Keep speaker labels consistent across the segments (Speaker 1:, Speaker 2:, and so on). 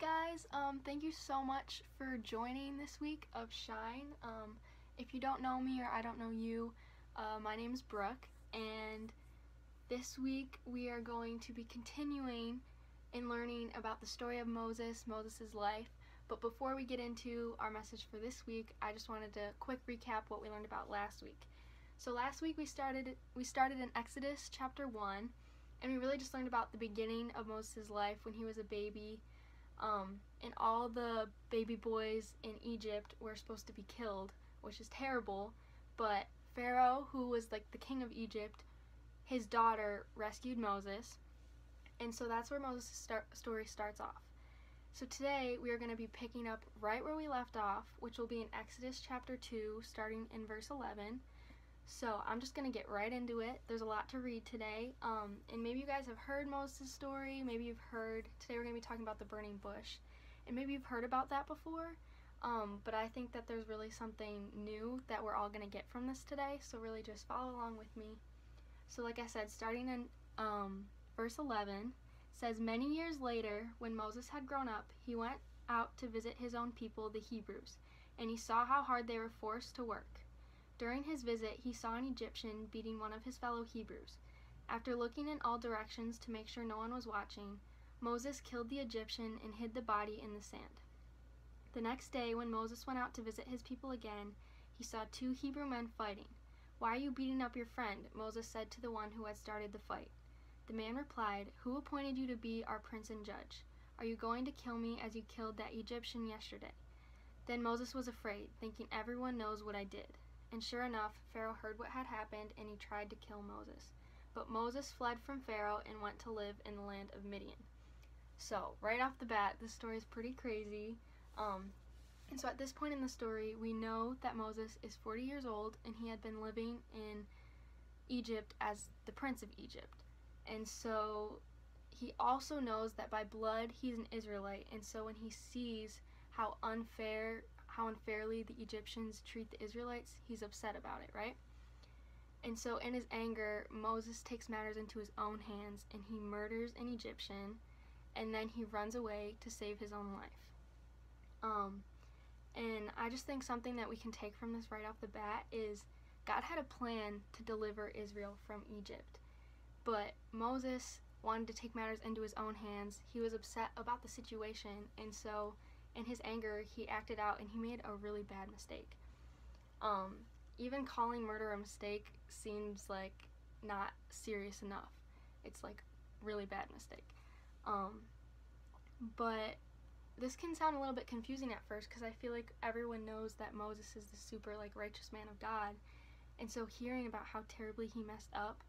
Speaker 1: Guys, um, thank you so much for joining this week of Shine. Um, if you don't know me or I don't know you, uh, my name is Brooke, and this week we are going to be continuing in learning about the story of Moses, Moses' life. But before we get into our message for this week, I just wanted to quick recap what we learned about last week. So last week we started we started in Exodus chapter 1, and we really just learned about the beginning of Moses' life when he was a baby um, and all the baby boys in Egypt were supposed to be killed, which is terrible. But Pharaoh, who was like the king of Egypt, his daughter rescued Moses, and so that's where Moses' story starts off. So today we are going to be picking up right where we left off, which will be in Exodus chapter 2, starting in verse 11. So I'm just going to get right into it. There's a lot to read today. Um, and maybe you guys have heard Moses' story. Maybe you've heard, today we're going to be talking about the burning bush. And maybe you've heard about that before. Um, but I think that there's really something new that we're all going to get from this today. So really just follow along with me. So like I said, starting in um, verse 11, says, Many years later, when Moses had grown up, he went out to visit his own people, the Hebrews, and he saw how hard they were forced to work. During his visit, he saw an Egyptian beating one of his fellow Hebrews. After looking in all directions to make sure no one was watching, Moses killed the Egyptian and hid the body in the sand. The next day, when Moses went out to visit his people again, he saw two Hebrew men fighting. Why are you beating up your friend? Moses said to the one who had started the fight. The man replied, Who appointed you to be our prince and judge? Are you going to kill me as you killed that Egyptian yesterday? Then Moses was afraid, thinking everyone knows what I did. And sure enough, Pharaoh heard what had happened and he tried to kill Moses. But Moses fled from Pharaoh and went to live in the land of Midian. So, right off the bat, this story is pretty crazy. Um, and so at this point in the story, we know that Moses is 40 years old and he had been living in Egypt as the prince of Egypt. And so he also knows that by blood he's an Israelite. And so when he sees how unfair how unfairly the Egyptians treat the Israelites, he's upset about it, right? And so, in his anger, Moses takes matters into his own hands and he murders an Egyptian and then he runs away to save his own life. Um, and I just think something that we can take from this right off the bat is God had a plan to deliver Israel from Egypt. But Moses wanted to take matters into his own hands. He was upset about the situation, and so in his anger, he acted out and he made a really bad mistake. Um, even calling murder a mistake seems like not serious enough. It's like really bad mistake. Um, but this can sound a little bit confusing at first because I feel like everyone knows that Moses is the super like righteous man of God. And so hearing about how terribly he messed up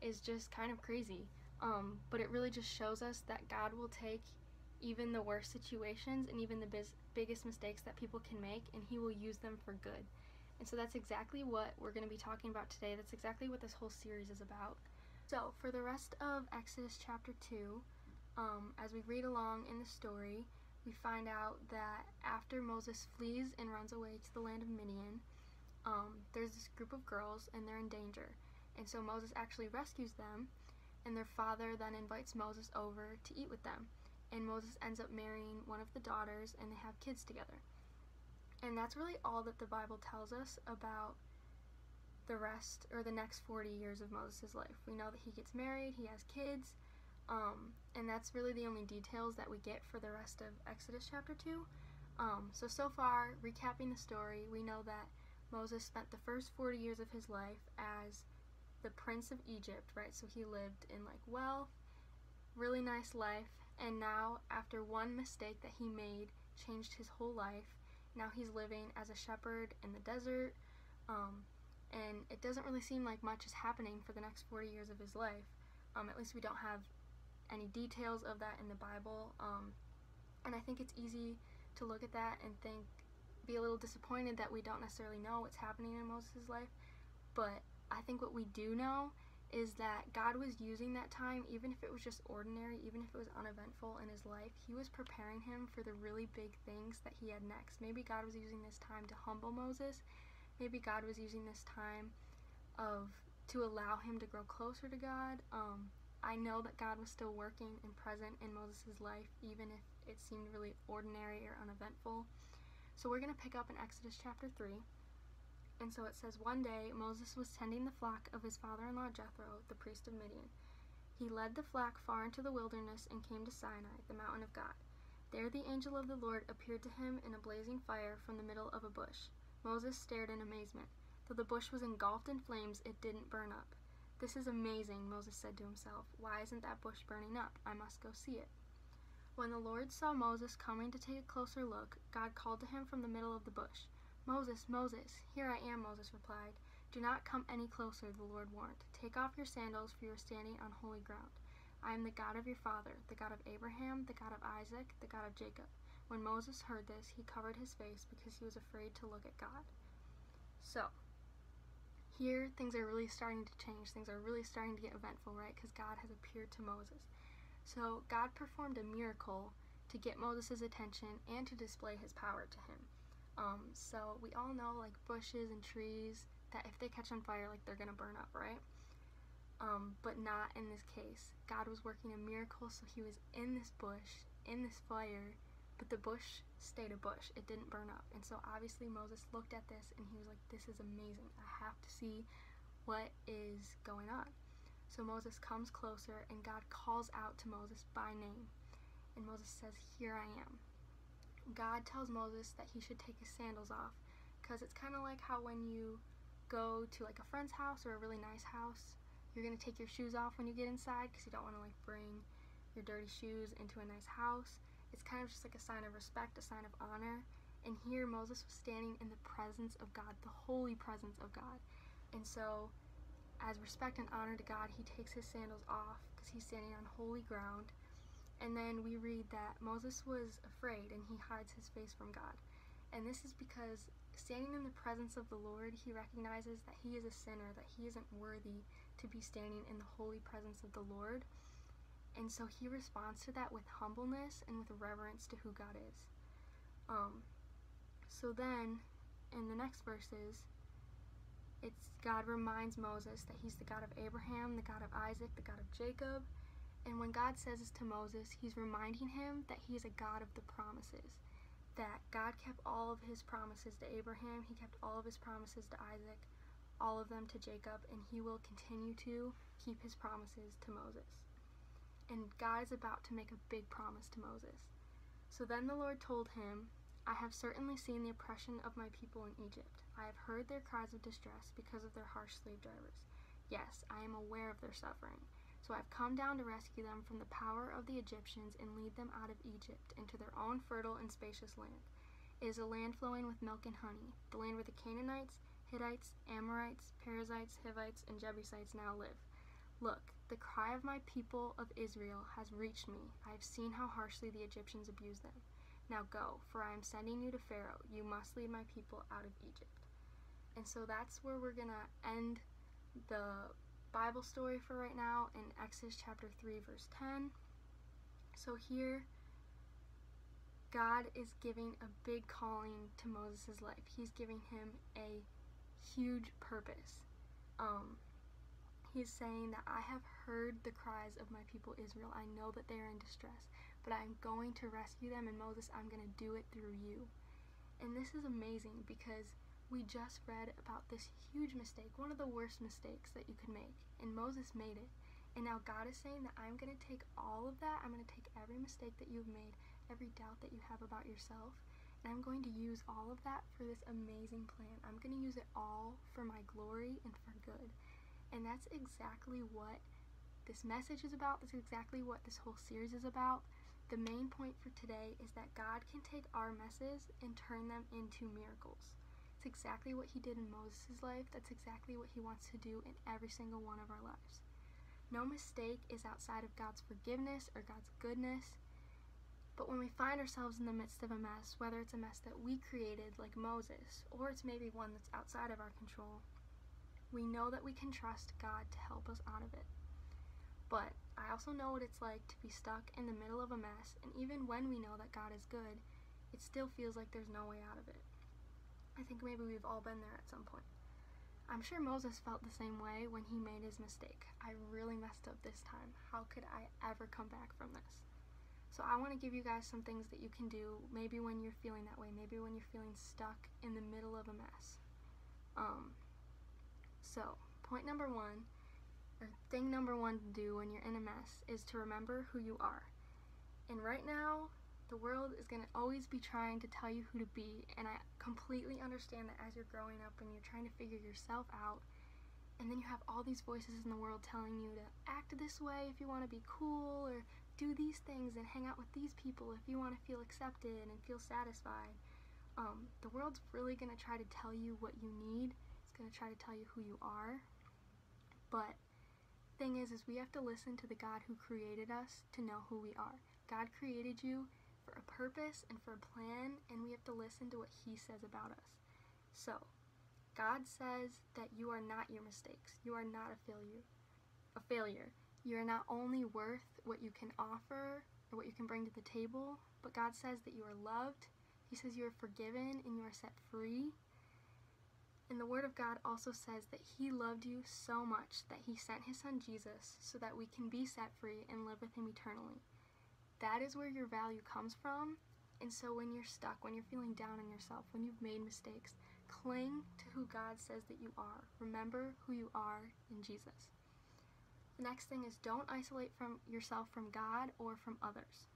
Speaker 1: is just kind of crazy. Um, but it really just shows us that God will take even the worst situations and even the biggest mistakes that people can make, and He will use them for good. And so that's exactly what we're going to be talking about today. That's exactly what this whole series is about. So, for the rest of Exodus chapter 2, um, as we read along in the story, we find out that after Moses flees and runs away to the land of Midian, um, there's this group of girls and they're in danger. And so Moses actually rescues them, and their father then invites Moses over to eat with them and Moses ends up marrying one of the daughters and they have kids together. And that's really all that the Bible tells us about the rest or the next 40 years of Moses' life. We know that he gets married, he has kids, um, and that's really the only details that we get for the rest of Exodus chapter 2. Um, so, so far, recapping the story, we know that Moses spent the first 40 years of his life as the prince of Egypt, right? So he lived in like wealth, really nice life, and now, after one mistake that he made, changed his whole life. Now he's living as a shepherd in the desert, um, and it doesn't really seem like much is happening for the next 40 years of his life. Um, at least we don't have any details of that in the Bible. Um, and I think it's easy to look at that and think, be a little disappointed that we don't necessarily know what's happening in Moses' life. But I think what we do know is that God was using that time, even if it was just ordinary, even if it was uneventful in his life, he was preparing him for the really big things that he had next. Maybe God was using this time to humble Moses. Maybe God was using this time of to allow him to grow closer to God. Um, I know that God was still working and present in Moses' life, even if it seemed really ordinary or uneventful. So we're going to pick up in Exodus chapter 3. And so it says, One day Moses was tending the flock of his father in law Jethro, the priest of Midian. He led the flock far into the wilderness and came to Sinai, the mountain of God. There the angel of the Lord appeared to him in a blazing fire from the middle of a bush. Moses stared in amazement. Though the bush was engulfed in flames, it didn't burn up. This is amazing, Moses said to himself. Why isn't that bush burning up? I must go see it. When the Lord saw Moses coming to take a closer look, God called to him from the middle of the bush. Moses, Moses, here I am, Moses replied. Do not come any closer, the Lord warned. Take off your sandals, for you are standing on holy ground. I am the God of your father, the God of Abraham, the God of Isaac, the God of Jacob. When Moses heard this, he covered his face because he was afraid to look at God. So, here things are really starting to change. Things are really starting to get eventful, right? Because God has appeared to Moses. So God performed a miracle to get Moses' attention and to display his power to him. Um, so we all know like bushes and trees that if they catch on fire, like they're gonna burn up, right? Um, but not in this case. God was working a miracle, so he was in this bush, in this fire, but the bush stayed a bush. It didn't burn up. And so obviously Moses looked at this and he was like, This is amazing. I have to see what is going on. So Moses comes closer and God calls out to Moses by name. And Moses says, Here I am. God tells Moses that he should take his sandals off because it's kind of like how when you go to like a friend's house or a really nice house, you're going to take your shoes off when you get inside because you don't want to like bring your dirty shoes into a nice house. It's kind of just like a sign of respect, a sign of honor. And here Moses was standing in the presence of God, the holy presence of God. And so, as respect and honor to God, he takes his sandals off because he's standing on holy ground. And then we read that Moses was afraid and he hides his face from God. And this is because standing in the presence of the Lord, he recognizes that he is a sinner, that he isn't worthy to be standing in the holy presence of the Lord. And so he responds to that with humbleness and with reverence to who God is. Um, so then, in the next verses, it's God reminds Moses that he's the God of Abraham, the God of Isaac, the God of Jacob. And when God says this to Moses, he's reminding him that he is a God of the promises. That God kept all of his promises to Abraham, he kept all of his promises to Isaac, all of them to Jacob, and he will continue to keep his promises to Moses and God is about to make a big promise to Moses. So then the Lord told him, I have certainly seen the oppression of my people in Egypt. I have heard their cries of distress because of their harsh slave drivers. Yes, I am aware of their suffering. So I have come down to rescue them from the power of the Egyptians and lead them out of Egypt into their own fertile and spacious land. It is a land flowing with milk and honey, the land where the Canaanites, Hittites, Amorites, Perizzites, Hivites, and Jebusites now live. Look, the cry of my people of Israel has reached me. I have seen how harshly the Egyptians abuse them. Now go, for I am sending you to Pharaoh. You must lead my people out of Egypt. And so that's where we're going to end the Bible story for right now in Exodus chapter 3, verse 10. So here, God is giving a big calling to Moses' life. He's giving him a huge purpose. Um, He's saying that I have heard the cries of my people Israel. I know that they are in distress, but I'm going to rescue them, and Moses, I'm going to do it through you. And this is amazing because we just read about this huge mistake, one of the worst mistakes that you could make, and Moses made it. And now God is saying that I'm going to take all of that, I'm going to take every mistake that you've made, every doubt that you have about yourself, and I'm going to use all of that for this amazing plan. I'm going to use it all for my glory and for good. And that's exactly what this message is about. That's exactly what this whole series is about. The main point for today is that God can take our messes and turn them into miracles. It's exactly what he did in Moses' life. That's exactly what he wants to do in every single one of our lives. No mistake is outside of God's forgiveness or God's goodness. But when we find ourselves in the midst of a mess, whether it's a mess that we created, like Moses, or it's maybe one that's outside of our control, we know that we can trust God to help us out of it. But I also know what it's like to be stuck in the middle of a mess, and even when we know that God is good, it still feels like there's no way out of it. I think maybe we've all been there at some point. I'm sure Moses felt the same way when he made his mistake. I really messed up this time. How could I ever come back from this? So I want to give you guys some things that you can do maybe when you're feeling that way, maybe when you're feeling stuck in the middle of a mess. Um, so, point number one, or thing number one to do when you're in a mess, is to remember who you are. And right now, the world is going to always be trying to tell you who to be, and I completely understand that as you're growing up and you're trying to figure yourself out, and then you have all these voices in the world telling you to act this way if you want to be cool, or do these things and hang out with these people if you want to feel accepted and feel satisfied. Um, the world's really going to try to tell you what you need. It's going to try to tell you who you are. But thing is is we have to listen to the God who created us to know who we are. God created you for a purpose and for a plan, and we have to listen to what he says about us. So, God says that you are not your mistakes. You are not a failure. A failure. You are not only worth what you can offer or what you can bring to the table, but God says that you are loved. He says you are forgiven and you are set free. And the Word of God also says that He loved you so much that He sent His Son Jesus so that we can be set free and live with Him eternally. That is where your value comes from. And so when you're stuck, when you're feeling down on yourself, when you've made mistakes, cling to who God says that you are. Remember who you are in Jesus. The next thing is don't isolate from yourself from God or from others.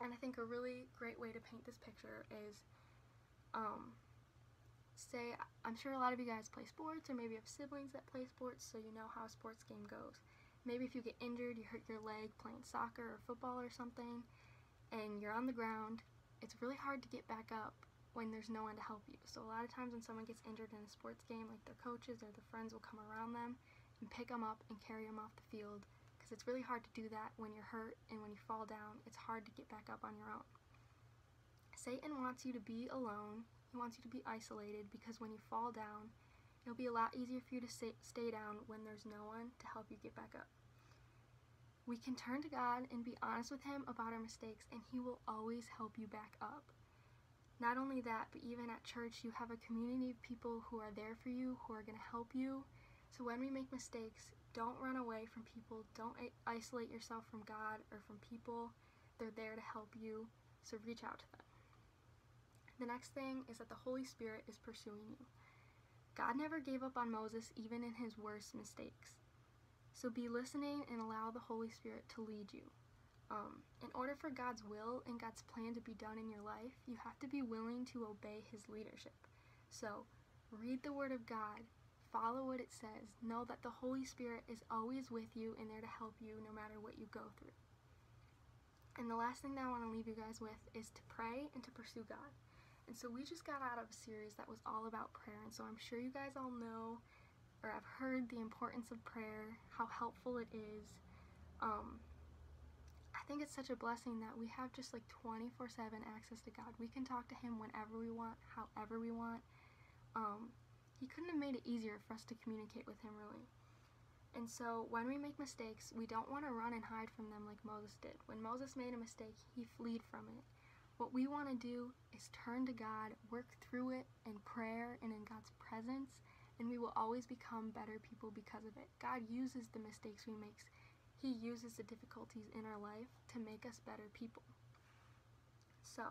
Speaker 1: And I think a really great way to paint this picture is um, say, I'm sure a lot of you guys play sports or maybe have siblings that play sports so you know how a sports game goes. Maybe if you get injured, you hurt your leg playing soccer or football or something, and you're on the ground, it's really hard to get back up when there's no one to help you. So a lot of times when someone gets injured in a sports game, like their coaches or their friends will come around them and pick them up and carry them off the field because it's really hard to do that when you're hurt and when you fall down. It's hard to get back up on your own. Satan wants you to be alone. He wants you to be isolated because when you fall down, it'll be a lot easier for you to stay, stay down when there's no one to help you get back up. We can turn to God and be honest with Him about our mistakes, and He will always help you back up. Not only that, but even at church, you have a community of people who are there for you, who are going to help you, so when we make mistakes, don't run away from people. Don't isolate yourself from God or from people. They're there to help you, so reach out to them. The next thing is that the Holy Spirit is pursuing you. God never gave up on Moses even in his worst mistakes. So be listening and allow the Holy Spirit to lead you. Um, in order for God's will and God's plan to be done in your life, you have to be willing to obey his leadership. So read the Word of God, Follow what it says. Know that the Holy Spirit is always with you and there to help you no matter what you go through. And the last thing that I want to leave you guys with is to pray and to pursue God. And so we just got out of a series that was all about prayer. And so I'm sure you guys all know or have heard the importance of prayer, how helpful it is. Um, I think it's such a blessing that we have just like 24 7 access to God. We can talk to Him whenever we want, however we want. Um, he couldn't have made it easier for us to communicate with him, really. And so, when we make mistakes, we don't want to run and hide from them like Moses did. When Moses made a mistake, he fled from it. What we want to do is turn to God, work through it in prayer and in God's presence, and we will always become better people because of it. God uses the mistakes we make, He uses the difficulties in our life to make us better people. So,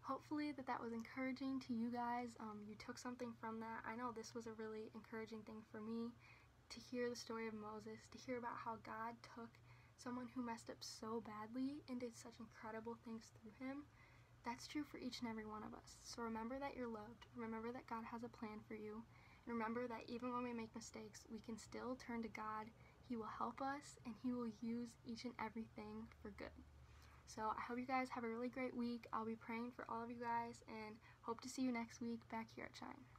Speaker 1: hopefully that that was encouraging to you guys. Um, you took something from that. I know this was a really encouraging thing for me to hear the story of Moses, to hear about how God took someone who messed up so badly and did such incredible things through him. That's true for each and every one of us. So remember that you're loved. Remember that God has a plan for you. And remember that even when we make mistakes, we can still turn to God. He will help us and He will use each and everything for good. So I hope you guys have a really great week. I'll be praying for all of you guys and hope to see you next week back here at Shine.